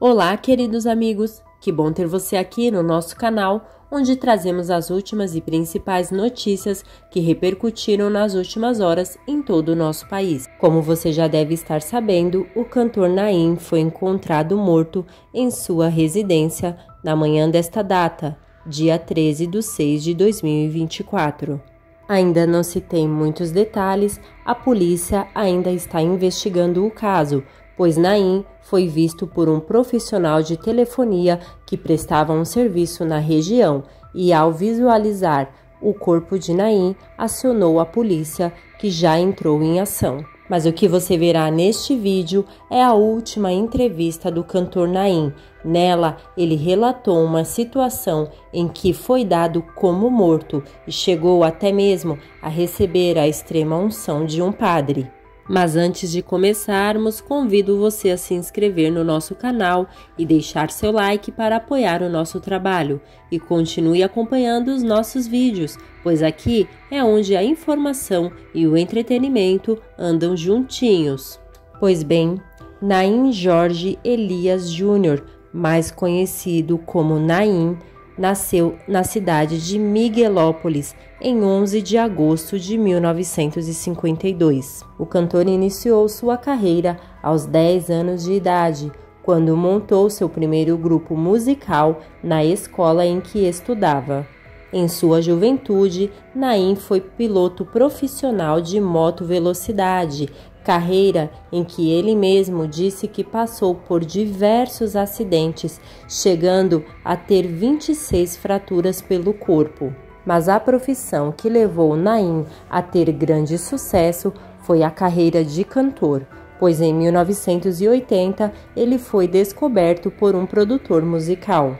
Olá, queridos amigos! Que bom ter você aqui no nosso canal, onde trazemos as últimas e principais notícias que repercutiram nas últimas horas em todo o nosso país. Como você já deve estar sabendo, o cantor Naim foi encontrado morto em sua residência na manhã desta data, dia 13 de 6 de 2024. Ainda não se tem muitos detalhes, a polícia ainda está investigando o caso, pois Naim foi visto por um profissional de telefonia que prestava um serviço na região e, ao visualizar o corpo de Naim, acionou a polícia, que já entrou em ação. Mas o que você verá neste vídeo é a última entrevista do cantor Naim. Nela, ele relatou uma situação em que foi dado como morto e chegou até mesmo a receber a extrema unção de um padre. Mas antes de começarmos, convido você a se inscrever no nosso canal e deixar seu like para apoiar o nosso trabalho. E continue acompanhando os nossos vídeos, pois aqui é onde a informação e o entretenimento andam juntinhos. Pois bem, Naim Jorge Elias Júnior, mais conhecido como Naim, nasceu na cidade de Miguelópolis em 11 de agosto de 1952. O cantor iniciou sua carreira aos 10 anos de idade, quando montou seu primeiro grupo musical na escola em que estudava. Em sua juventude, Naim foi piloto profissional de moto velocidade carreira em que ele mesmo disse que passou por diversos acidentes, chegando a ter 26 fraturas pelo corpo. Mas a profissão que levou Naim a ter grande sucesso foi a carreira de cantor, pois em 1980 ele foi descoberto por um produtor musical.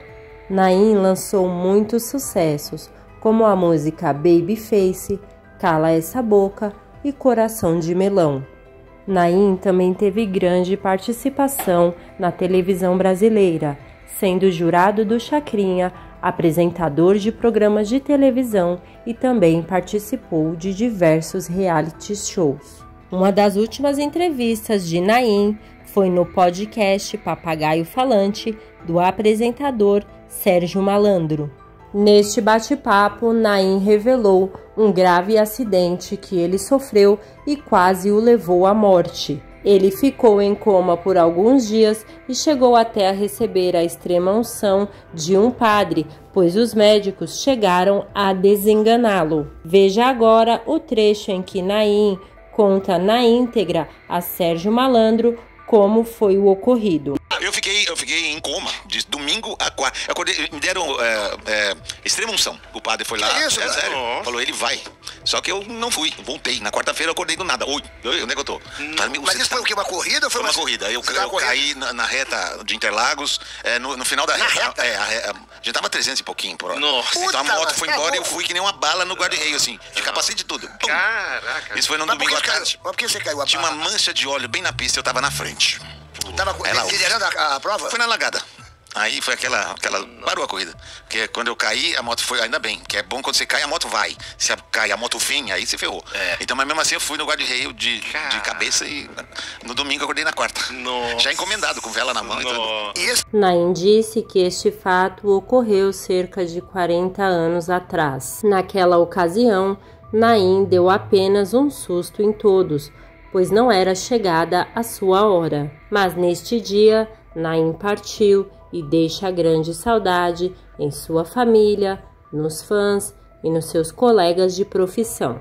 Naim lançou muitos sucessos, como a música Babyface, Cala Essa Boca e Coração de Melão. Naim também teve grande participação na televisão brasileira, sendo jurado do Chacrinha, apresentador de programas de televisão e também participou de diversos reality shows. Uma das últimas entrevistas de Naim foi no podcast Papagaio Falante do apresentador Sérgio Malandro. Neste bate-papo, Naim revelou um grave acidente que ele sofreu e quase o levou à morte. Ele ficou em coma por alguns dias e chegou até a receber a extrema unção de um padre, pois os médicos chegaram a desenganá-lo. Veja agora o trecho em que Naim conta na íntegra a Sérgio Malandro como foi o ocorrido. Eu fiquei, eu fiquei em coma de domingo a quarta. me deram é, é, extrema unção. O padre foi lá. Que isso, é sério? Nossa. Falou, ele vai. Só que eu não fui, voltei. Na quarta-feira eu acordei do nada. Oi, onde é que eu tô? Hum, mas isso foi o quê? Uma corrida ou foi, foi uma, corrida? Eu, eu caí na, na, reta de Interlagos, é, no, no, final da na reta. reta? É, a, a, a, gente tava 300 e pouquinho por hora. Nossa. Então a moto foi tá embora e eu fui que nem uma bala no guarda-reio, assim, de capacete e tudo. Caraca. Isso foi no mas domingo à tarde. Mas por que você caiu a Tinha uma mancha de óleo bem na pista e eu tava na frente. Tava liderando a, a, prova? Foi na lagada. Aí foi aquela, aquela. Parou a corrida. Porque quando eu caí, a moto foi. Ainda bem, que é bom quando você cai, a moto vai. Se cai, a moto vem, aí você ferrou. É. Então, mas mesmo assim, eu fui no guarda-reio de, de cabeça e no domingo eu acordei na quarta. Nossa. Já encomendado, com vela na mão Nossa. e tudo. Isso. Naim disse que este fato ocorreu cerca de 40 anos atrás. Naquela ocasião, Naim deu apenas um susto em todos, pois não era chegada a sua hora. Mas neste dia, Naim partiu e deixa grande saudade em sua família, nos fãs e nos seus colegas de profissão.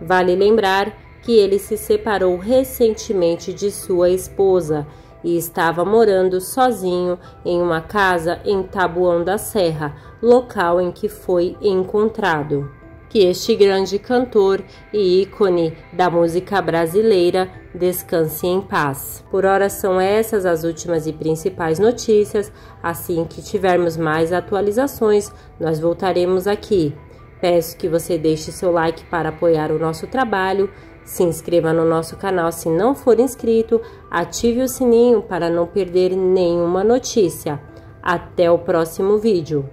Vale lembrar que ele se separou recentemente de sua esposa e estava morando sozinho em uma casa em Tabuão da Serra, local em que foi encontrado que este grande cantor e ícone da música brasileira descanse em paz. Por hora são essas as últimas e principais notícias. Assim que tivermos mais atualizações, nós voltaremos aqui. Peço que você deixe seu like para apoiar o nosso trabalho, se inscreva no nosso canal se não for inscrito, ative o sininho para não perder nenhuma notícia. Até o próximo vídeo.